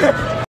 Ha ha ha!